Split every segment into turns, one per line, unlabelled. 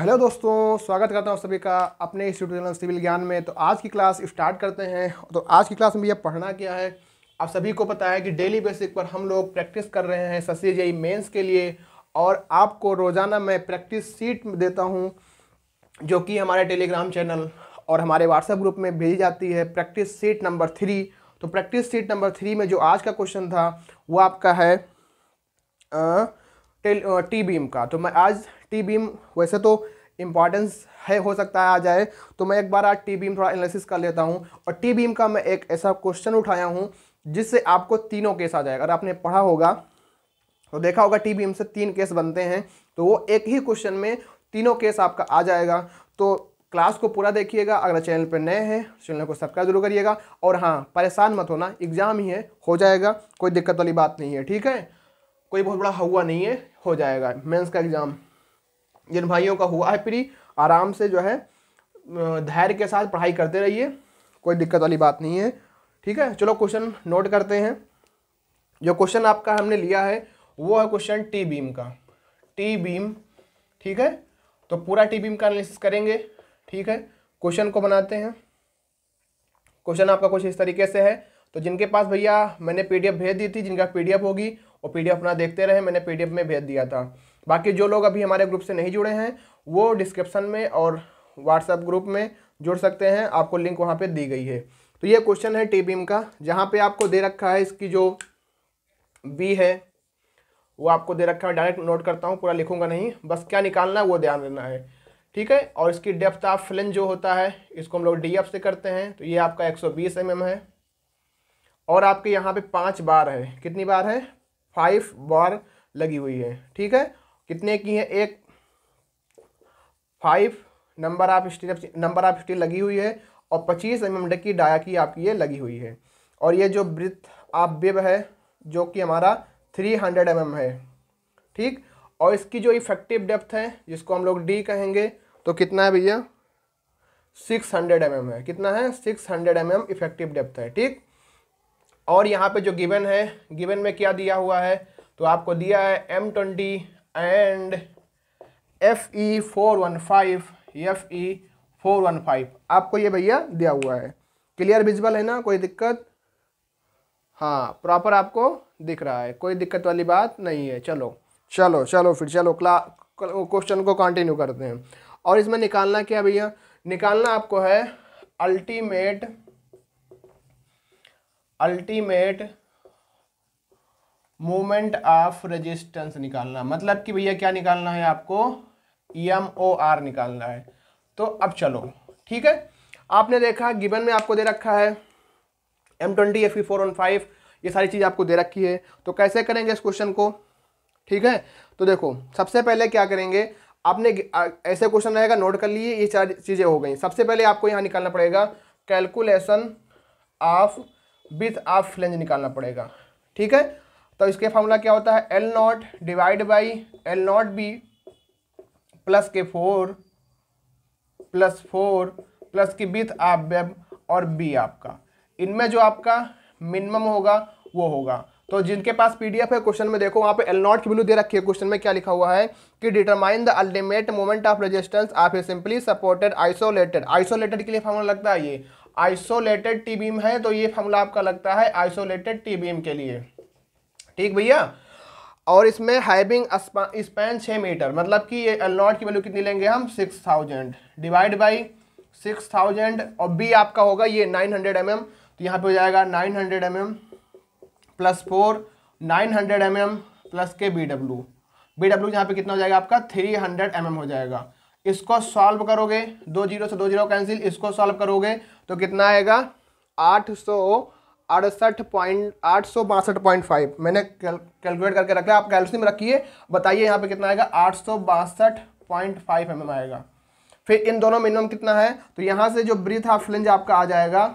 Hello दोस्तों, स्वागत करता हूँ सभी का अपने इस यूट्यूब सिविल ज्ञान में। तो आज की क्लास स्टार्ट करते हैं। तो आज की क्लास में भैया पढ़ना क्या है? आप सभी को पता है कि डेली बेसिक पर हम लोग प्रैक्टिस कर रहे हैं ससी जेई मेंस के लिए और आपको रोज़ाना मैं प्रैक्टिस सीट देता हूँ, जो कि हमारे टेलीग्राम चैनल और हमारे व्हाट्सएप ग्रुप में भेजी जाती है। प्रैक्टिस सीट नंबर थ्री तो प्रैक्टिस सीट नंबर थ्री में जो आज का क्वेश्चन था, वो आपका है टी बीम का। तो मैं आज टी बीम, वैसे तो इम्पॉर्टेंस है, हो सकता है आ जाए। तो मैं एक बार आज टी बीम थोड़ा एनालिसिस कर लेता हूँ। और टी बीम का मैं एक ऐसा क्वेश्चन उठाया हूँ, जिससे आपको तीनों केस आ जाएगा। अगर आपने पढ़ा होगा तो देखा होगा टी बीम से तीन केस बनते हैं। तो वो एक ही क्वेश्चन में तीनों केस आपका आ जाएगा। तो क्लास को पूरा देखिएगा। अगर चैनल पर नए हैं चैनल को सब्सक्राइब ज़रूर करिएगा। और हाँ परेशान मत होना एग्ज़ाम ही है, हो जाएगा। कोई दिक्कत वाली बात नहीं है, ठीक है? कोई बहुत बड़ा हुआ नहीं है, हो जाएगा। मेंस का एग्ज़ाम जिन भाइयों का हुआ है फ्री आराम से जो है धैर्य के साथ पढ़ाई करते रहिए, कोई दिक्कत वाली बात नहीं है, ठीक है? चलो क्वेश्चन नोट करते हैं। जो क्वेश्चन आपका हमने लिया है, वो है क्वेश्चन टी बीम का। टी बीम ठीक है? तो पूरा टी बीम का एनालिसिस करेंगे, ठीक है? क्वेश्चन को बनाते हैं। क्वेश्चन आपका कुछ इस तरीके से है। तो जिनके पास भैया मैंने पीडीएफ भेज दी थी, जिनका पीडीएफ होगी, वो पीडीएफ अपना देखते रहे, मैंने पीडीएफ में भेज दिया था। बाकी जो लोग अभी हमारे ग्रुप से नहीं जुड़े हैं, वो डिस्क्रिप्शन में और व्हाट्सएप ग्रुप में जुड़ सकते हैं। आपको लिंक वहाँ पे दी गई है। तो ये क्वेश्चन है टी का, जहाँ पे आपको दे रखा है इसकी जो बी है, वो आपको दे रखा है। डायरेक्ट नोट करता हूँ, पूरा लिखूँगा नहीं, बस क्या निकालना है, वो ध्यान देना है। ठीक है? और इसकी डेप्थ ऑफ़ फ्लेंज जो होता है, इसको हम लोग डी एफ़ से करते हैं। तो ये आपका 120 सौ mm है। और आपके यहाँ पे पाँच बार है। कितनी बार है? फाइव बार लगी हुई है। ठीक है? कितने की है? एक five number of steel number of steel लगी हुई है और पच्चीस एम एम की डाया की आपकी ये लगी हुई है। और ये जो ब्रिथ ऑफ़ बिब है, जो कि हमारा थ्री हंड्रेड एम एम है, ठीक? और इसकी जो इफ़ेक्टिव डेप्थ है, जिसको हम लोग डी कहेंगे तो कितना है भैया? सिक्स हंड्रेड एम एम है। कितना है? Six hundred M M effective depth है, ठीक? और यहाँ पे जो गिवन है गिवन में क्या दिया हुआ है? तो आपको दिया है M twenty and F E four one five F E four one five आपको ये भैया दिया हुआ है। क्लियर विजिबल है ना? कोई दिक्कत? हाँ प्रॉपर आपको दिख रहा है। कोई दिक्कत वाली बात नहीं है। चलो चलो चलो फिर, चलो क्ला क्वेश्चन को कंटिन्यू करते हैं। और इसमें निकालना क्या भैया? निकालना आपको है ultimate ultimate movement of resistance निकालना। मतलब कि भैया क्या निकालना है आपको? एम ओ आर निकालना है। तो अब चलो, ठीक है? आपने देखा गिवन में आपको दे रखा है M twenty F four one five ये सारी चीज़ आपको दे रखी है। तो कैसे करेंगे इस क्वेश्चन को? ठीक है? तो देखो, सबसे पहले क्या करेंगे, आपने ऐसे क्वेश्चन रहेगा नोट कर लिए, ये चार चीज़ें हो गई। सबसे पहले आपको यहाँ निकालना पड़ेगा calculation of width of flange निकालना पड़ेगा। ठीक है? तो इसके फॉर्मूला क्या होता है? L naught divide by L naught B plus के फोर प्लस फोर प्लस की बिथ आप वेब और बी आपका। इनमें जो आपका मिनिमम होगा, वो होगा। तो जिनके पास पीडीएफ है क्वेश्चन में देखो, वहाँ पे एल नॉट की वैल्यू दे रखी है। क्वेश्चन में क्या लिखा हुआ है? कि determine the ultimate moment of resistance of a simply supported isolated isolated के लिए फॉर्मूला लगता है ये। आइसोलेटेड टी बीम है तो ये फॉर्मूला आपका लगता है आइसोलेटेड टी बीम के लिए। ठीक भैया? और इसमें हाइबिंग स्पैन छः मीटर मतलब कि ये एल नॉट की वैल्यू कितनी लेंगे हम? Six thousand divide by six thousand और बी आपका होगा ये नाइन हंड्रेड एम एम तो यहाँ पे हो जाएगा nine hundred M M plus four nine hundred M M plus के बी डब्ल्यू बी डब्ल्यू यहाँ पे कितना हो जाएगा आपका? थ्री हंड्रेड एम एम हो जाएगा। इसको सॉल्व करोगे, दो ज़ीरो से दो ज़ीरो कैंसिल इसको सॉल्व करोगे तो कितना आएगा? आठ सौ अड़सठ पॉइंट, आठ सौ बासठ पॉइंट फाइव। मैंने कैलकुलेट करके रखा आप कैल्शियम रखिए। बताइए यहाँ पे कितना आएगा? आठ सौ बासठ पॉइंट फाइव एम आएगा। फिर इन दोनों मिनिमम कितना है? तो यहाँ से जो ब्रीथ हाफ़ फ्लेंज आपका आ जाएगा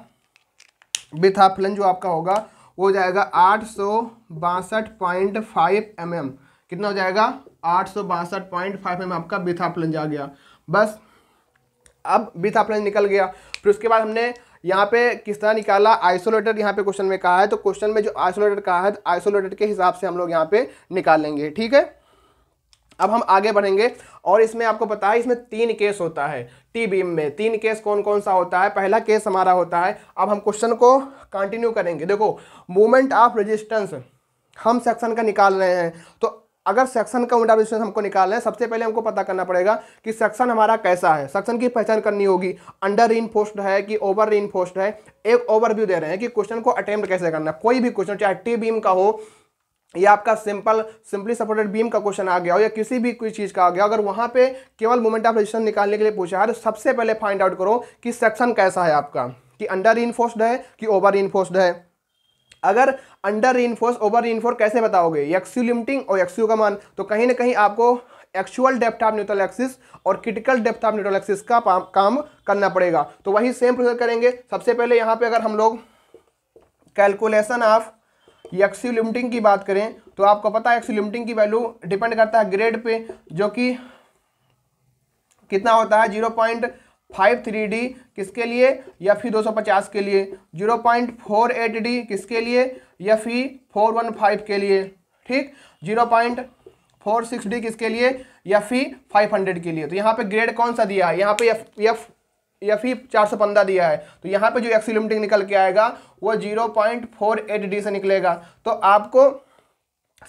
ब्रीथ हाफ़ फ्लेंज जो आपका होगा, वो हो जाएगा आठ सौ बासठ पॉइंट फाइव एम एम कितना हो जाएगा? आठ सौ बासठ पॉइंट फाइव एम आपका बिथा प्लंज आ गया। बस, अब बिथा प्लंज निकल गया। फिर उसके बाद हमने यहाँ पे किस तरह निकाला? आइसोलेटेड यहाँ पे क्वेश्चन में कहा है तो क्वेश्चन में जो आइसोलेटेड कहा है तो आइसोलेटेड के हिसाब से हम लोग यहाँ पे निकाल लेंगे, ठीक है? अब हम आगे बढ़ेंगे, और इसमें आपको पता है, इसमें तीन केस होता है टी बीम में। तीन केस कौन कौन सा होता है? पहला केस हमारा होता है, अब हम क्वेश्चन को कंटिन्यू करेंगे। देखो मूवमेंट ऑफ़ रेजिस्टेंस हम सेक्शन का निकाल रहे हैं तो अगर सेक्शन का मोमेंट रेजिस्टेंस हमको निकालना है, सबसे पहले हमको पता करना पड़ेगा कि सेक्शन हमारा कैसा है। सेक्शन की पहचान करनी होगी। अंडर री है कि ओवर री है? एक ओवरव्यू दे रहे हैं कि क्वेश्चन को अटेम्प्ट कैसे करना है। कोई भी क्वेश्चन चाहे टी बीम का हो या आपका सिंपल सिंपली सपोर्टेड बीम का क्वेश्चन आ गया हो या किसी भी कोई चीज़ का आ गया अगर वहाँ पे केवल मोमेंट ऑफ़ रेजिस्टेंस निकालने के लिए पूछा है तो सबसे पहले फाइंड आउट करो कि सेक्शन कैसा है आपका। कि अंडर री है कि ओवर री है? अगर अंडर री ओवर री कैसे बताओगे? एक्सयू लिमिटिंग और एक्सयू का मान। तो कहीं ना कहीं आपको actual depth of neutral axis और critical depth of neutral axis का काम करना पड़ेगा। तो वही सेम प्रोसेस करेंगे। सबसे पहले यहाँ पे अगर हम लोग कैलकुलेशन ऑफ़ एक्सयू लिमिटिंग की बात करें तो आपको पता है एक्सयू लिमिटिंग की वैल्यू डिपेंड करता है ग्रेड पे, जो कि कितना होता है? Zero point five three D किसके लिए, या फिर दो सौ पचास के लिए, zero point four eight D किसके लिए, या फिर फोर वन फाइव के लिए, ठीक? Zero point four six D किसके लिए, या फिर फाइव हंड्रेड के लिए। तो यहाँ पे ग्रेड कौन सा दिया है? यहाँ पे एफ़ या फिर चार सौ पंद्रह दिया है। तो यहाँ पे जो एक्सीलिमिटिंग निकल के आएगा, वो zero point four eight D से निकलेगा। तो आपको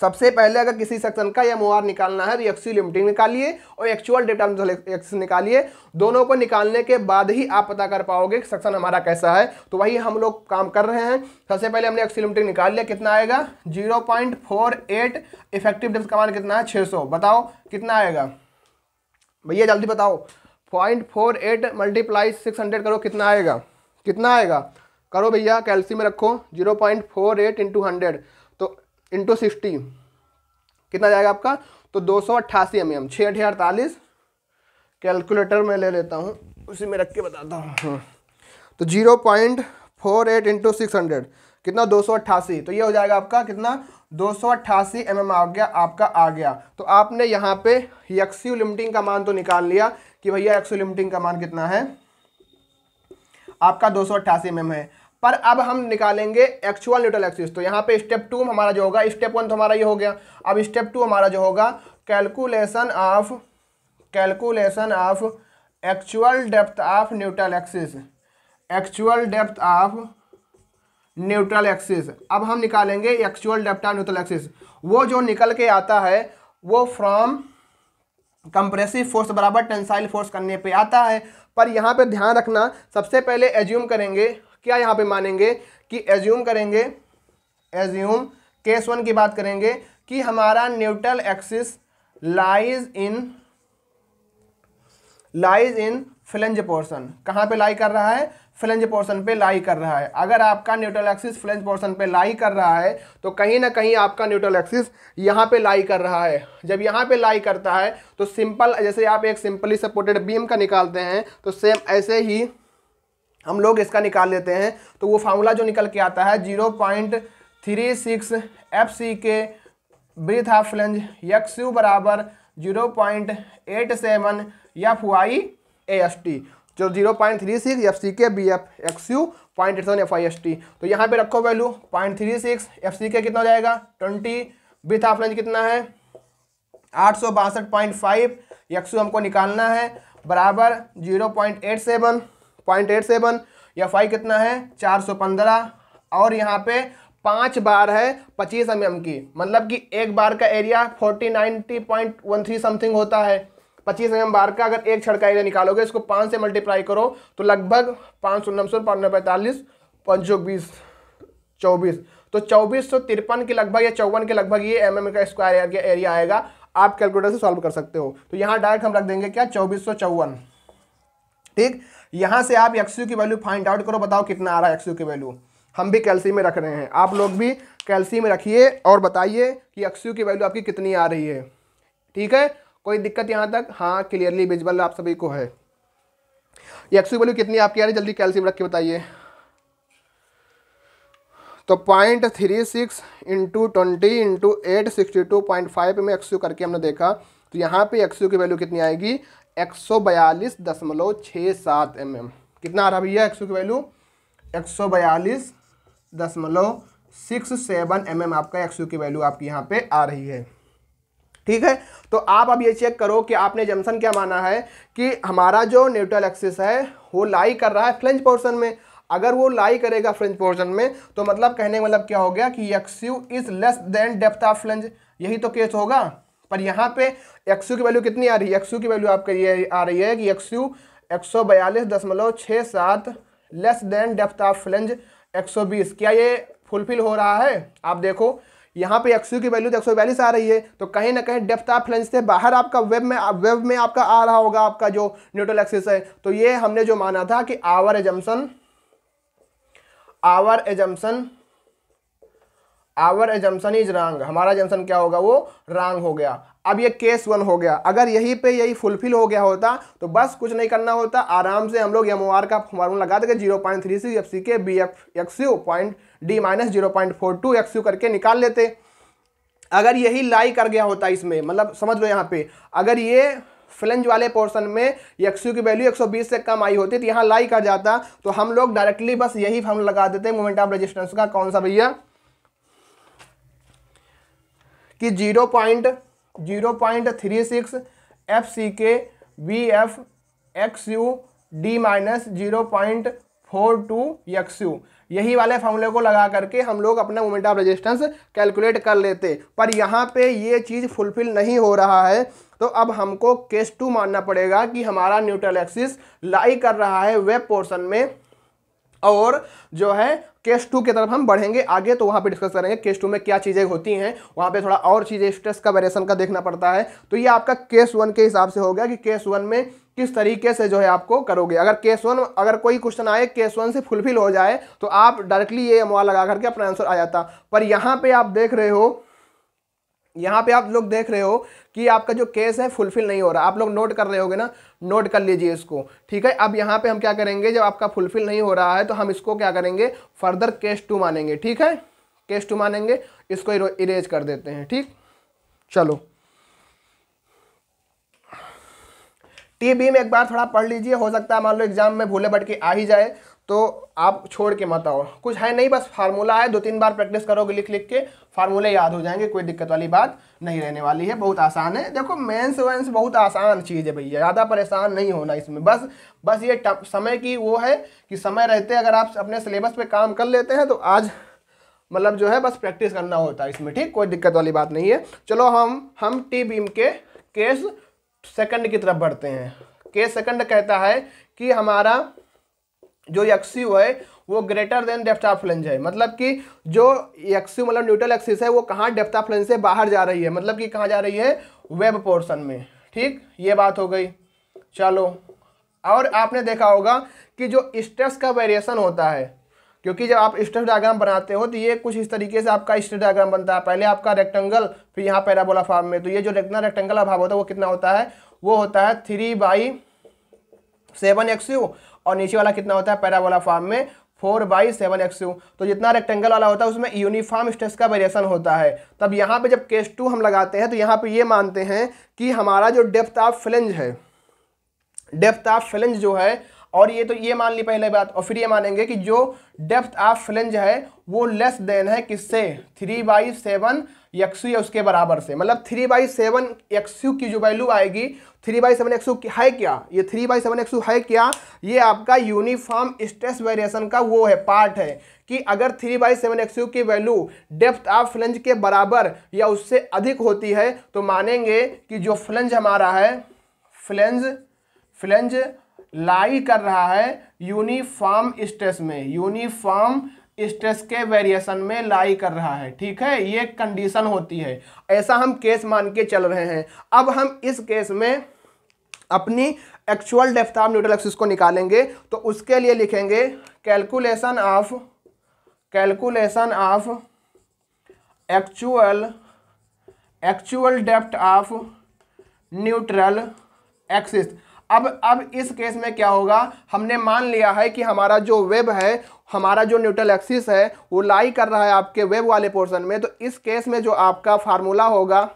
सबसे पहले अगर किसी सेक्शन का मुआर निकालना है तो एक्सी लिमिटिंग निकालिए और एक्चुअल डेटा एक्सिस निकालिए। दोनों को निकालने के बाद ही आप पता कर पाओगे कि सेक्शन हमारा कैसा है। तो वही हम लोग काम कर रहे हैं। सबसे पहले हमने एक्सी लिमिटिंग निकाल लिया। कितना आएगा? Zero point four eight effective depth का मान कितना है? छः सौ। बताओ, कितना आएगा? भैया, जल्दी बताओ। Point four eight multiply six hundred करो, कितना आएगा? कितना आएगा? करो भैया कैल्सी में रखो। Zero point four eight into hundred into sixty कितना जाएगा आपका? तो दो सौ अट्ठासी एम एम छः अठे अड़तालीस। कैलकुलेटर में ले लेता हूँ, उसी में रख के बताता हूँ। तो zero point four eight into six hundred कितना? दो सौ अट्ठासी। तो ये हो जाएगा आपका कितना? दो सौ अट्ठासी एम एम आ गया, आपका आ गया। तो आपने यहाँ पे यक्सी लिमिटिंग का मान तो निकाल लिया कि भैया एक्सू लिमिटिंग का मान कितना है? आपका दो सौ अट्ठासी एम एम है। पर अब हम निकालेंगे एक्चुअल न्यूट्रल एक्सिस तो यहाँ पे स्टेप टू हमारा जो होगा स्टेप वन तो हमारा ये हो गया। अब स्टेप टू हमारा जो होगा calculation of calculation of actual depth of neutral axis actual depth of neutral axis अब हम निकालेंगे actual depth of neutral axis वो जो निकल के आता है, वो फ्रॉम कंप्रेसिव फोर्स बराबर टेंसाइल फोर्स करने पे आता है। पर यहाँ पे ध्यान रखना, सबसे पहले एज्यूम करेंगे क्या यहाँ पे मानेंगे कि एज्यूम करेंगे एज्यूम केस वन की बात करेंगे कि हमारा neutral axis lies in lies in flange portion कहाँ पे लाई कर रहा है? फ्लेंज पोर्शन पे लाई कर रहा है। अगर आपका न्यूट्रल एक्सिस फ्लेंज पोर्शन पे लाई कर रहा है तो कहीं ना कहीं आपका न्यूट्रल एक्सिस यहाँ पे लाई कर रहा है। जब यहाँ पे लाई करता है तो सिंपल जैसे आप एक सिंपली सपोर्टेड बीम का निकालते हैं तो सेम ऐसे ही हम लोग इसका निकाल लेते हैं। तो वो फार्मूला जो निकल के आता है zero point three six F C K breadth of flange X U बराबर zero point eight seven F Y A S T जो zero point three six F C K B F X U point eight seven F I S T तो यहाँ पे रखो value point three six F C K कितना हो जाएगा? Twenty breadth of flange कितना है? आठ सौ बासठ पॉइंट फाइव एक्स यू हमको निकालना है, बराबर zero point eight seven point eight seven या फाइव कितना है? चार सौ पंद्रह। और यहाँ पे पाँच बार है पच्चीस एम mm की। मतलब कि एक बार का area forty ninety point one three something होता है। पच्चीस एम mm बार का अगर एक छड़ का एरिया निकालोगे, इसको पाँच से मल्टीप्लाई करो तो लगभग पाँच सौ नौ सौ पैंतालीस, पाँच बीस, चौबीस। तो चौबीस सौ तिरपन के लगभग या चौवन के लगभग ये एम mm का स्क्वायर एरिया आएगा। आप कैलकुलेटर से सॉल्व कर सकते हो। तो यहाँ डायरेक्ट हम रख देंगे क्या? चौबीस ठीक? यहाँ से आप एक्सयू की वैल्यू फाइंड आउट करो, बताओ कितना आ रहा है एक्सयू की वैल्यू हम भी कैल्सी में रख रहे हैं। आप लोग भी कैल्सी में रखिए और बताइए कि एक्सयू की वैल्यू आपकी कितनी आ रही है। ठीक है? कोई दिक्कत यहाँ तक? हाँ क्लियरली विजिबल आप सभी को है। एक्स एक्सयू वैल्यू कितनी आपकी आ रही है? जल्दी कैल्सी में रख के बताइए। तो point three six into twenty into eight sixty two point five में एक्सयू करके हमने देखा। तो यहाँ पे एक्सयू की वैल्यू कितनी आएगी? एक सौ बयालीस दशमलव छः सात एम एम कितना आ रहा भैया एक सौ की वैल्यू एक सौ बयालीस दशमलव सिक्स सेवन एम एम आपका एक सौ की वैल्यू आपकी यहाँ पे आ रही है। ठीक है? तो आप अब ये चेक करो कि आपने जमसन क्या माना है कि हमारा जो न्यूट्रल एक्सिस है, वो लाई कर रहा है फ्लेंज पोर्शन में। अगर वो लाई करेगा फ्रेंच पोर्शन में तो मतलब कहने मतलब क्या हो गया कि X U is less than depth of flange यही तो केस होगा? पर यहाँ पे एक्सयू की वैल्यू कितनी आ रही है? एक्सयू की वैल्यू आपका ये आ रही है कि एक्सयू एक सौ बयालीस दशमलव छः सात less than depth of flange एक सौ बीस। क्या ये फुलफिल हो रहा है? आप देखो, यहाँ पे एक्सयू की वैल्यू तो एक सौ बयालीस आ रही है तो कहीं ना कहीं डेप्थ ऑफ़ फ्लेंज से बाहर आपका वेब में वेब में आपका आ रहा होगा, आपका जो न्यूट्रल एक्सिस है। तो ये हमने जो माना था कि our assumption our assumption our assumption is wrong हमारा एजम्सन क्या होगा? वो रॉन्ग हो गया। अब ये केस वन हो गया। अगर यही पे यही फुलफिल हो गया होता तो बस कुछ नहीं करना होता। आराम से हम लोग एम का फॉर्मूला लगा देंगे zero point three C F C K B F X U point D minus zero point four two X U करके निकाल लेते। अगर यही लाई कर गया होता इसमें मतलब समझ लो यहाँ पे। अगर ये फ्लेंज वाले पोर्शन में एक्स यू की वैल्यू 120 से कम आई होती तो यहाँ लाई कर जाता। तो हम लोग डायरेक्टली बस यही फॉर्म लगा देते। मोमेंट ऑफ़ रेजिस्टेंस का कौन सा भैया? कि zero point zero point three six F C K V F X U D minus zero point four two X U. यही वाले फॉर्मूले को लगा करके हम लोग अपना मोमेंट ऑफ़ रेजिस्टेंस कैलकुलेट कर लेते। पर यहाँ पे ये चीज़ फुलफिल नहीं हो रहा है तो अब हमको केस टू मानना पड़ेगा कि हमारा न्यूट्रल एक्सिस लाई कर रहा है वेब पोर्शन में। और जो है केस टू की के तरफ़ हम बढ़ेंगे आगे तो वहाँ पे डिस्कस करेंगे केस टू में क्या चीज़ें होती हैं। वहाँ पे थोड़ा और चीज़ें स्ट्रेस का वेरिएशन का देखना पड़ता है। तो ये आपका केस वन के हिसाब से हो गया कि केस वन में किस तरीके से जो है आपको करोगे। अगर केस वन अगर कोई क्वेश्चन आए केस वन से फुलफिल हो जाए तो आप डायरेक्टली ये एम लगा करके अपना आंसर आ जाता। पर यहाँ पे आप देख रहे हो यहाँ पे आप लोग देख रहे हो कि आपका जो केस है फुलफिल नहीं हो रहा। आप लोग नोट कर रहे होगे ना? नोट कर लीजिए इसको, ठीक है? अब यहाँ पे हम क्या करेंगे? जब आपका फुलफिल नहीं हो रहा है तो हम इसको क्या करेंगे? फर्दर केस टू मानेंगे, ठीक है? केस टू मानेंगे, इसको इरेज कर देते हैं, ठीक? चलो। टी बी में एक बार थोड़ा पढ़ लीजिए। हो सकता है मान लो एग्ज़ाम में भूले बैठ के आ ही जाए। तो आप छोड़ के मत आओ। कुछ है नहीं, बस फार्मूला है। दो तीन बार प्रैक्टिस करोगे लिख लिख के, फार्मूले याद हो जाएँगे, कोई दिक्कत वाली बात नहीं रहने वाली है। बहुत आसान है। देखो, मेंस वेंस बहुत आसान चीज़ है भैया। ज़्यादा परेशान नहीं होना इसमें। बस बस ये समय की वो है कि समय रहते अगर आप अपने सिलेबस पर काम कर लेते हैं तो आज मतलब जो है, बस प्रैक्टिस करना होता है इसमें, ठीक? कोई दिक्कत वाली बात नहीं है। चलो, हम हम टी बीम के केस सेकंड की तरफ़ बढ़ते हैं। केस सेकंड कहता है कि हमारा जो एक्सयू है, वो greater than depth of flange है। मतलब कि जो एक्सयू मतलब न्यूट्रल एक्सिस है, वो कहाँ डेप्थ ऑफ़ फ्लेंज से बाहर जा रही है? मतलब कि कहाँ जा रही है? वेब पोर्शन में। ठीक? ये बात हो गई। चलो। और आपने देखा होगा कि जो स्ट्रेस का वेरिएशन होता है, क्योंकि जब आप स्ट्रेस डायग्राम बनाते हो तो ये कुछ इस तरीके से आपका स्ट्रेस डायग्राम बनता है। पहले आपका रेक्टेंगल फिर यहाँ पैराबोला फॉर्म में। तो ये जो रेक्टना रेक्टेंगल अभाव होता है, वो कितना होता है? वो होता है three by seven X U और नीचे वाला कितना होता है? पैराबोला फॉर्म में four by seven X U तो जितना रेक्टेंगल वाला होता है, उसमें यूनिफॉर्म स्ट्रेस का वेरिएशन होता है। तब यहाँ पे जब केस टू हम लगाते हैं तो यहाँ पे ये मानते हैं कि हमारा जो डेप्थ ऑफ़ फ्लेंज है डेप्थ ऑफ़ फ्लेंज जो है, और ये तो ये मान ली पहले बात, और फिर ये मानेंगे कि जो डेप्थ ऑफ़ फ्लेंज है, वो लेस देन है किससे? थ्री बाई सेवन एक्सयू या उसके बराबर से। मतलब थ्री बाई सेवन एक्सयू की जो वैल्यू आएगी थ्री बाई सेवन एक्सयू है क्या? ये थ्री बाई सेवन एक्सयू है क्या? ये आपका यूनिफॉर्म स्ट्रेस वेरिएशन का वो है पार्ट है कि अगर थ्री बाई सेवन एक्सयू की वैल्यू डेप्थ ऑफ़ फ्लेंज के बराबर या उससे अधिक होती है तो मानेंगे कि जो फ्लेंज हमारा है फ्लेंज फ्लेंज लाई कर रहा है यूनिफॉर्म स्ट्रेस में। यूनिफॉर्म स्ट्रेस के वेरिएशन में लाई कर रहा है, ठीक है? ये कंडीशन होती है। ऐसा हम केस मान के चल रहे हैं। अब हम इस केस में अपनी actual depth of neutral axis को निकालेंगे तो उसके लिए लिखेंगे calculation of calculation of actual actual depth of neutral axis अब अब इस केस में क्या होगा? हमने मान लिया है कि हमारा जो वेब है, हमारा जो न्यूट्रल एक्सिस है, वो लाई कर रहा है आपके वेब वाले पोर्शन में। तो इस केस में जो आपका फार्मूला होगा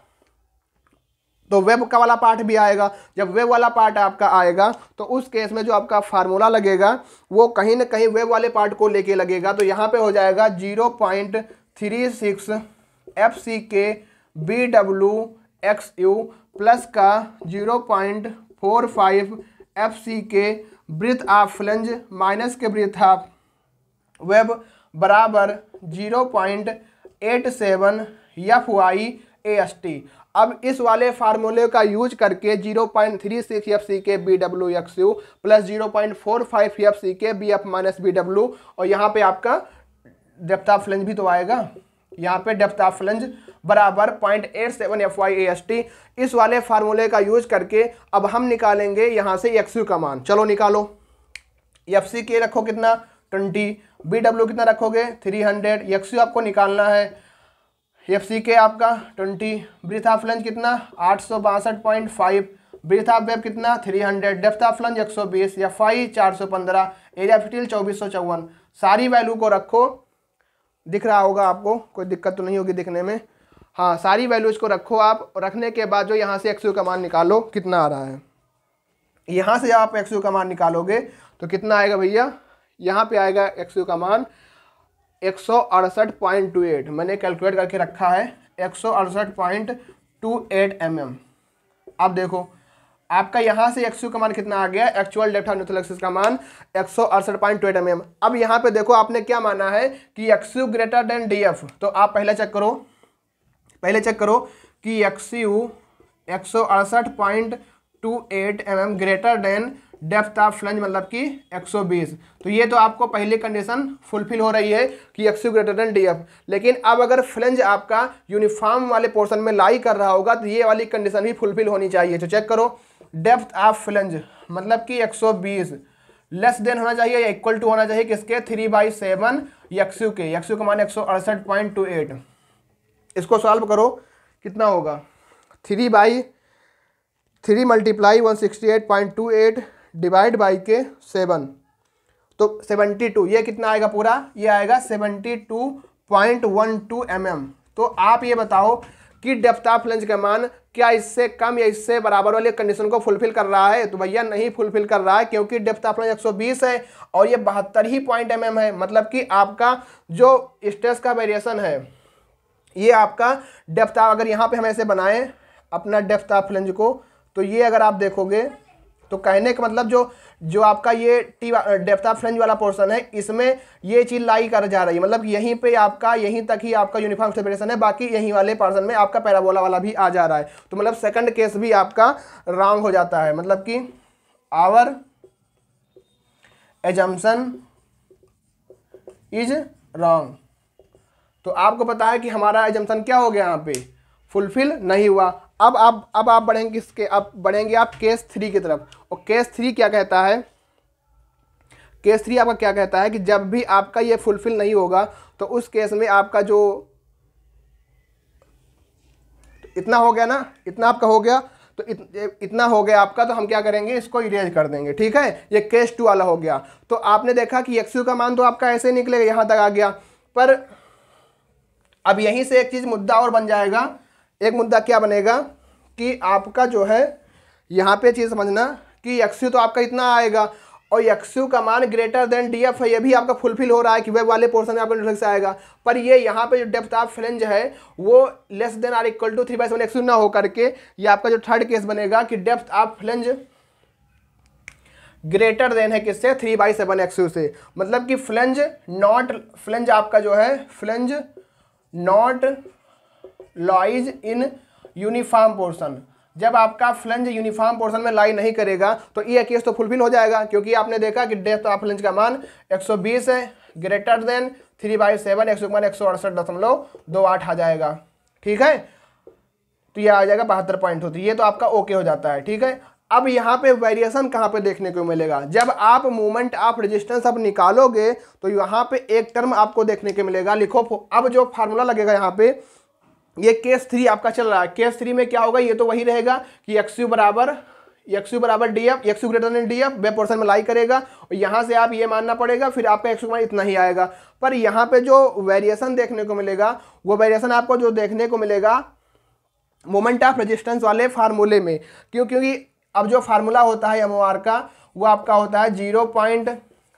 तो वेब का वाला पार्ट भी आएगा। जब वेब वाला पार्ट आपका आएगा तो उस केस में जो आपका फार्मूला लगेगा, वो कहीं ना कहीं वेब वाले पार्ट को लेके लगेगा। तो यहाँ पे हो जाएगा zero point three six F C K B W X U plus का zero point four five F C K breadth of flange minus के ब्रिथ ऑफ़ वेब बराबर zero point eight seven F Y A S T. अब इस वाले फार्मूले का use करके zero point three six F C K B W X U plus zero point four five F C K B F minus B W और यहाँ पे आपका डेप्थ ऑफ़ फ्लंज भी तो आएगा। यहाँ पे डेप्थ ऑफ़ फ्लंज बराबर point eight seven F Y A S T इस वाले फार्मूले का यूज़ करके अब हम निकालेंगे यहाँ से एक्स यू का मान। चलो निकालो। एफ़ सी के रखो कितना? ट्वेंटी बी डब्ल्यू कितना रखोगे? थ्री हंड्रेड एक्स यू आपको निकालना है। एफ़ सी के आपका ट्वेंटी ब्रीथ ऑफ़ लंच कितना? आठ सौ बासठ point five breadth of web कितना? Three hundred depth of flange एक सौ बीस। या फाइव चार सौ पंद्रह। एरिया फिटिल चौबीस सौ चौवन। सारी वैल्यू को रखो। दिख रहा होगा आपको, कोई दिक्कत तो नहीं होगी दिखने में। हाँ सारी वैल्यूज़ को रखो आप रखने के बाद जो यहाँ से एक्स यू का मान निकालो, कितना आ रहा है? यहाँ से आप एक्स यू का मान निकालोगे तो कितना आएगा भैया? यहाँ पे आएगा एक्स यू का मान एक सौ मैंने कैलकुलेट करके रखा है, एक सौ अड़सठ एम अब देखो आपका यहाँ से एक्सयू का मान कितना आ गया? Actual depth of neutral axis का मान एक सौ एम अब यहाँ पे देखो आपने क्या माना है कि X U greater than D F तो आप पहले चेक करो। पहले चेक करो कि एक्स यू एक सौ अड़सठ greater than depth of flange मतलब कि 120 तो ये तो आपको पहली कंडीशन फुलफिल हो रही है कि X U greater than D लेकिन अब अगर फ्लंज आपका यूनिफॉर्म वाले पोर्शन में लाई कर रहा होगा तो ये वाली कंडीशन भी फुलफिल होनी चाहिए। तो चेक करो। डेप्थ ऑफ़ फ्लंज मतलब कि 120 लेस देन होना चाहिए या इक्वल टू होना चाहिए किसके? थ्री बाई सेवन यू के। यू का मान एक इसको सॉल्व करो, कितना होगा? Three by, three multiply one sixty eight point two eight divide by के सेवन। तो सेवेंटी टू, ये कितना आएगा पूरा? ये आएगा seventy two point one two M M. तो आप ये बताओ कि डेप्थ ऑफ़ लेंस का मान क्या इससे कम या इससे बराबर वाली कंडीशन को फुलफिल कर रहा है? तो भैया नहीं फुलफिल कर रहा है, क्योंकि डेप्थ लेंस 120 है और ये बहत्तर ही पॉइंट एम है। मतलब कि आपका जो स्ट्रेस का वेरिएशन है, ये आपका डेप्थ अगर यहाँ पे हम ऐसे बनाएँ, अपना डेप्थ ऑफ़ लेंज को तो ये अगर आप देखोगे तो कहने का मतलब जो जो आपका ये टी डेप्थ ऑफ़ फ्रेंज वाला पोर्शन है, इसमें ये चीज़ लाई कर जा रही है। मतलब यहीं पे आपका, यहीं तक ही आपका यूनिफॉर्म सेपरेशन है, बाकी यहीं वाले पर्सन में आपका पैराबोला वाला भी आ जा रहा है। तो मतलब सेकंड केस भी आपका रॉन्ग हो जाता है। मतलब कि आवर एजम्सन इज़ रॉन्ग तो आपको पता है कि हमारा एजम्सन क्या हो गया यहाँ पे? फुलफिल नहीं हुआ। अब आप अब आप बढ़ेंगे इसके अब बढ़ेंगे आप केस थ्री की तरफ़। और केस थ्री क्या कहता है? केस थ्री आपका क्या कहता है कि जब भी आपका ये फुलफिल नहीं होगा तो उस केस में आपका जो इतना हो गया ना इतना आपका हो गया तो इत, इतना हो गया आपका तो हम क्या करेंगे इसको इरेज कर देंगे ठीक है? ये केस टू वाला हो गया। तो आपने देखा कि एक्स का मान तो आपका ऐसे निकलेगा यहाँ तक आ गया। पर अब यहीं से एक चीज़ मुद्दा और बन जाएगा एक मुद्दा क्या बनेगा कि आपका जो है, यहाँ पे चीज़ समझना कि एक्स तो आपका इतना आएगा और एक्स का मान ग्रेटर देन डी एफ़ है, ये भी आपका फुलफिल हो रहा है कि वेब वाले पोर्सन में आपका न्यूट्रल से आएगा। पर ये यहाँ पे जो डेप्थ ऑफ़ फ्लेंज है, वो less than or equal to three by seven X ना हो करके ये आपका जो थर्ड केस बनेगा कि depth of flange greater than है किससे? थ्री बाई सेवन एक्स से। मतलब कि फ्लेंज नॉट फ्लेंज आपका जो है flange not lies in uniform portion जब आपका फ्लंज यूनिफॉर्म पोर्शन में लाई नहीं करेगा तो ये केस तो फुलफिल हो जाएगा, क्योंकि आपने देखा कि डेथ ऑफ़ फ्लंज का मान 120 है greater than three by seven एक सौ एक सौ अड़सठ दशमलव दो आठ आ जाएगा। ठीक है? तो ये आ जाएगा बहत्तर पॉइंट होती ये तो आपका ओके हो जाता है। ठीक है? अब यहाँ पे वेरिएशन कहाँ पे देखने को मिलेगा? जब आप मूवमेंट ऑफ़ रेजिस्टेंस अब निकालोगे तो यहाँ पे एक टर्म आपको देखने को मिलेगा। लिखो, अब जो फार्मूला लगेगा यहाँ पे ये केस थ्री आपका चल रहा है। केस थ्री में क्या होगा? ये तो वही रहेगा कि एक्स यू बराबर एक्स यू बराबर D F X U greater than D F web portion में लाई करेगा। और यहाँ से आप ये मानना पड़ेगा, फिर आपका एक्स यू इतना ही आएगा। पर यहाँ पे जो वेरिएशन देखने को मिलेगा, वो वेरिएशन आपको जो देखने को मिलेगा मोमेंट ऑफ़ रेजिस्टेंस वाले फार्मूले में। क्यों? क्योंकि अब जो फार्मूला होता है एम का, वो आपका होता है zero point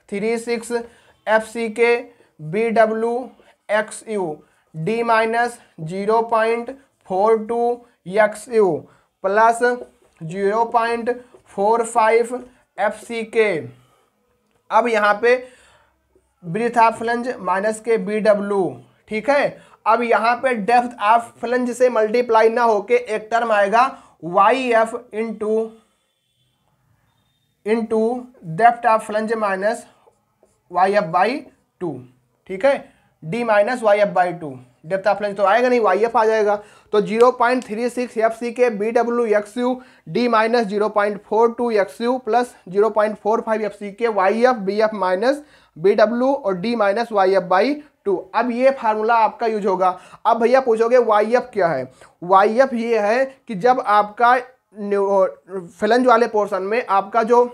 three six F C K B W X U D minus zero point four two X U plus zero point four five F C K अब यहाँ पे breadth of flange minus K B W ठीक है? अब यहाँ पे depth of flange से multiply ना होके एक टर्म आएगा Y F into into depth of flange minus Y F by two ठीक है? D minus Y F by two depth of flange तो आएगा नहीं वाई एफ़ आ जाएगा। तो zero point three six F C K B W X U D minus zero point four two X U plus zero point four five F C K Y F B F minus B W और D minus Y F by two अब ये formula आपका use होगा। अब भैया पूछोगे Y F क्या है? वाई एफ़ ये है कि जब आपका फ्लंज वाले पोर्शन में आपका जो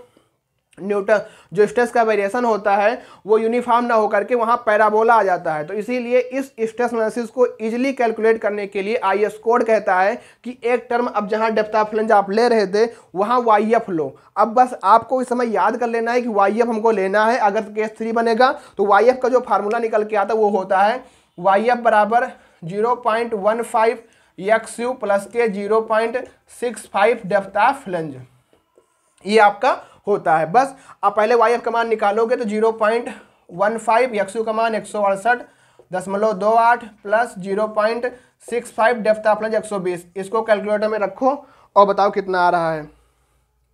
न्यूटन जो स्ट्रेस का वेरिएशन होता है, वो यूनिफॉर्म ना होकर के वहाँ पैराबोला आ जाता है। तो इसीलिए इस स्ट्रेस एनालिसिस को इजीली कैलकुलेट करने के लिए आई एस कोड कहता है कि एक टर्म अब जहाँ ऑफ़ फ्लंज आप ले रहे थे, वहाँ वाई एफ़ लो। अब बस आपको इस समय याद कर लेना है कि वाई एफ़ हमको लेना है। अगर केस थ्री बनेगा तो वाई एफ़ का जो फार्मूला निकल के आता है, वो होता है वाई एफ़ बराबर zero point one five X U plus के zero point six five of flange ये आपका होता है। बस, आप पहले वाई एफ़ का मान निकालोगे तो zero point one five X U का मान एक सौ अड़सठ, दशमलव दो आठ plus zero point six five of flange एक सौ बीस। इसको कैलकुलेटर में रखो और बताओ कितना आ रहा है।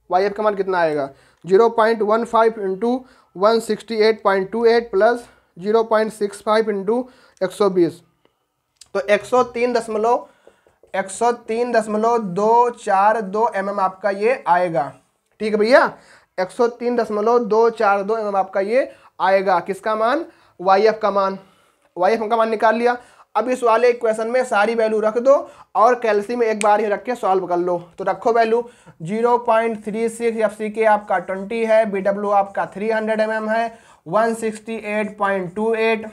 वाई एफ़ का मान कितना आएगा? Zero point one five into one sixty eight point two eight plus zero point six five into एक सौ बीस। तो एक सौ तीन दशमलव, एक सौ तीन दशमलव दो चार दो एम एम आपका ये आएगा। ठीक है भैया? एक सौ तीन दशमलव दो चार दो एम आपका ये आएगा। किसका मान? वाई एफ़ का मान। वाई एफ़ का मान निकाल लिया। अब इस वाले इक्वेशन में सारी वैल्यू रख दो और कैल्शियम एक बार ही रख के सॉल्व कर लो। तो रखो value zero point three six F C K आपका ट्वेंटी है। बी डब्ल्यू आपका थ्री हंड्रेड एम एम है। One sixty eight point two eight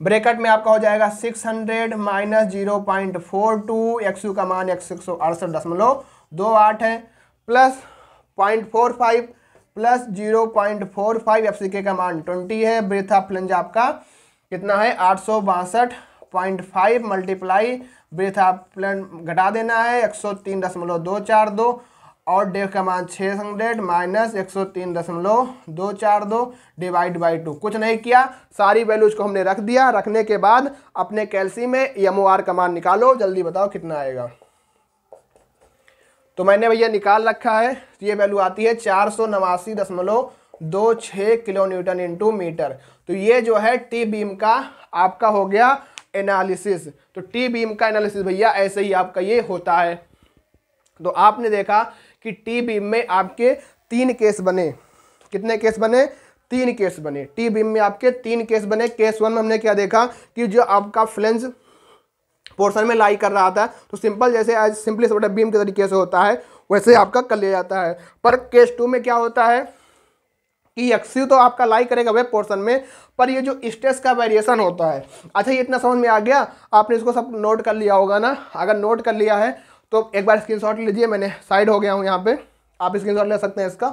bracket में आपका हो जाएगा six hundred minus zero point four two X U का मान एक सौ अड़सठ दशमलव दो आठ है। Plus point four five plus zero point four five F C K का मान ट्वेंटी है। ब्रेथ ऑफ़ प्लंज आपका कितना है? आठ सौ बासठ point five multiply. Breadth of flange घटा देना है एक सौ तीन दशमलव दो चार दो और डेफ का मान छः हंड्रेड माइनस एक सौ तीन दशमलव दो चार दो डिवाइड बाई टू। कुछ नहीं किया। सारी वैल्यूज़ को हमने रख दिया। रखने के बाद अपने कैल्सी में एम का मान निकालो। जल्दी बताओ कितना आएगा। तो मैंने भैया निकाल रखा है तो ये वैल्यू आती है चार सौ नवासी दशमलव दो छः किलो न्यूटन इंटू मीटर तो ये जो है टी बीम का आपका हो गया एनालिसिस तो टी बीम का एनालिसिस भैया ऐसे ही आपका ये होता है। तो आपने देखा कि टी बीम में आपके तीन केस बने। कितने केस बने? तीन केस बने। टी बीम में आपके तीन केस बने। केस वन में हमने क्या देखा कि जो आपका फ्लेंज पोर्शन में लाई कर रहा था तो सिंपल जैसे आज सिंपली बटा बीम के तरीके से होता है, वैसे आपका कर लिया जाता है। पर केस टू में क्या होता है कि एक्सी तो आपका लाई करेगा वेब पोर्शन में, पर ये जो स्ट्रेस का वेरिएशन होता है अच्छा ये इतना समझ में आ गया, आपने इसको सब नोट कर लिया होगा ना? अगर नोट कर लिया है तो एक बार स्क्रीन लीजिए, मैंने साइड हो गया हूँ यहाँ पे, आप स्क्रीन ले सकते हैं इसका।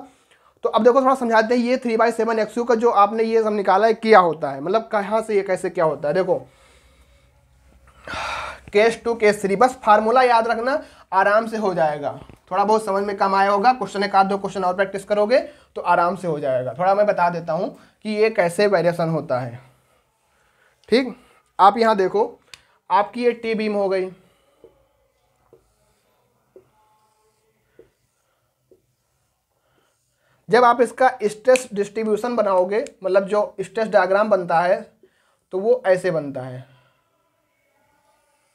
तो अब देखो थोड़ा समझाते हैं, ये थ्री बाई सेवन एक्सयू का जो आपने ये सब निकाला है, क्या होता है? मतलब कहाँ से ये, कैसे क्या होता है? देखो केस टू केस थ्री। बस फार्मूला याद रखना, आराम से हो जाएगा। थोड़ा बहुत समझ में कम आया होगा, क्वेश्चन एक आध दो क्वेश्चन और प्रैक्टिस करोगे तो आराम से हो जाएगा। थोड़ा मैं बता देता हूँ कि ये कैसे वेरिएशन होता है। ठीक? आप यहाँ देखो, आपकी ये टी बीम हो गई। जब आप इसका स्ट्रेस डिस्ट्रीब्यूशन बनाओगे मतलब जो स्ट्रेस डायग्राम बनता है तो वो ऐसे बनता है।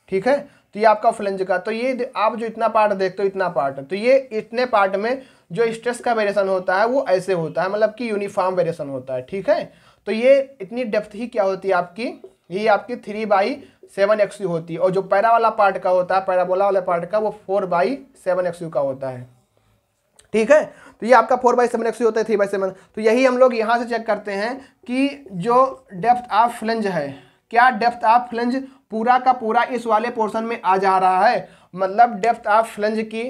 ठीक है? तो ये आपका फ्लेंज का तो ये आप जो इतना पार्ट देखते हो, इतना पार्ट तो ये इतने पार्ट में जो स्ट्रेस का वेरिएशन होता है, वो ऐसे होता है मतलब कि यूनिफॉर्म वेरिएशन होता है, ठीक है? तो ये इतनी डेप्थ ही क्या होती है आपकी? ये आपकी three by seven X U होती है। और जो पैरा वाला पार्ट का होता है पैराबोला वाला पार्ट का, वो four by seven X U का होता है। ठीक है? तो ये आपका four by seven X U होता है थ्री बाई सेवन तो यही हम लोग यहाँ से चेक करते हैं कि जो डेप्थ ऑफ़ फ्लेंज है क्या डेप्थ ऑफ़ फ्लेंज पूरा का पूरा इस वाले पोर्शन में आ जा रहा है? मतलब डेप्थ ऑफ़ फ्लंज की,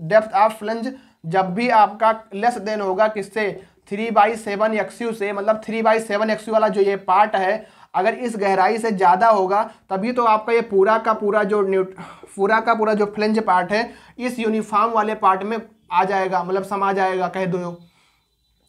डेप्थ ऑफ़ फ्लंज जब भी आपका लेस देन होगा किससे? थ्री बाई सेवन एक्सयू से मतलब थ्री बाई सेवन एक्सयू वाला जो ये पार्ट है, अगर इस गहराई से ज़्यादा होगा, तभी तो आपका ये पूरा का पूरा जो न्यूट, पूरा का पूरा जो फ्लेंज पार्ट है, इस यूनिफॉर्म वाले पार्ट में आ जाएगा मतलब समा जाएगा, कह दो।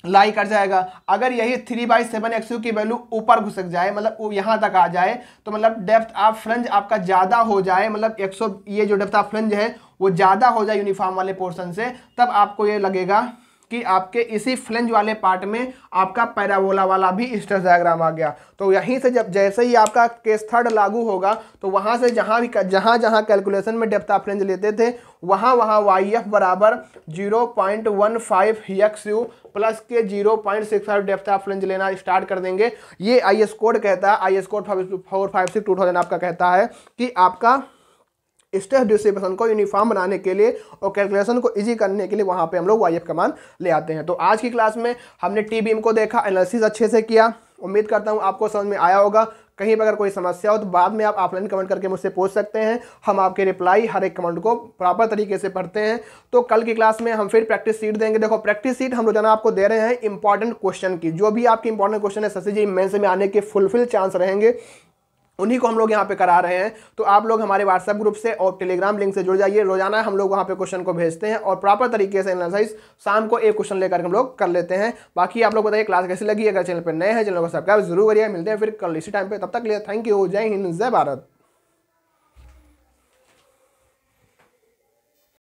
लाई कर जाएगा। अगर यही थ्री बाई सेवन एक्स की वैल्यू ऊपर घुसक जाए मतलब वो यहाँ तक आ जाए तो मतलब डेप्थ ऑफ़ फ्रंज आपका ज़्यादा हो जाए मतलब 100 ये जो डेप्थ ऑफ़ फ्रंज है, वो ज़्यादा हो जाए यूनिफॉर्म वाले पोर्शन से, तब आपको ये लगेगा कि आपके इसी फ्लेंज वाले पार्ट में आपका पैराबोला वाला भी स्ट्रेस डायग्राम आ गया। तो यहीं से जब जैसे ही आपका केस थर्ड लागू होगा तो वहाँ से जहाँ भी जहाँ जहाँ कैलकुलेशन में डेप्थ ऑफ़ फ्लेंज लेते थे, वहाँ वहाँ वाई एफ़ बराबर zero point one five X U plus के zero point six five depth of flange लेना स्टार्ट कर देंगे। ये आई एस कोड कहता है I S code four five six two thousand आपका कहता है कि आपका स्ट्रेस डिस्ट्रीब्यूशन को यूनिफॉर्म बनाने के लिए और कैलकुलेशन को इजी करने के लिए वहाँ पे हम लोग वाई एफ़ कमान ले आते हैं। तो आज की क्लास में हमने टी बीम को देखा एनालिसिस अच्छे से किया। उम्मीद करता हूँ आपको समझ में आया होगा। कहीं पर अगर कोई समस्या हो तो बाद में आप ऑफलाइन कमेंट करके मुझसे पूछ सकते हैं। हम आपके रिप्लाई हर एक कमेंट को प्रॉपर तरीके से पढ़ते हैं। तो कल की क्लास में हम फिर प्रैक्टिस सीट देंगे। देखो प्रैक्टिस सीट हम रोज़ाना आपको दे रहे हैं इंपॉर्टेंट क्वेश्चन की। जो भी आपकी इंपॉर्टेंट क्वेश्चन है ससी जी मेन्स में आने के फुलफिल चांस रहेंगे। उन्हीं को हम लोग यहाँ पे करा रहे हैं। तो आप लोग हमारे व्हाट्सएप ग्रुप से और टेलीग्राम लिंक से जुड़ जाइए। रोज़ाना हम लोग वहाँ पे क्वेश्चन को भेजते हैं और प्रॉपर तरीके से एनालाइज शाम को एक क्वेश्चन लेकर हम लोग कर लेते हैं। बाकी आप लोग बताइए क्लास कैसी लगी? अगर चैनल पर नए हैं, चैनल को सब्सक्राइब ज़रूर करिए। मिलते हैं फिर कल इसी टाइम पर तब तक लिए थैंक यू जय हिंद, जय भारत।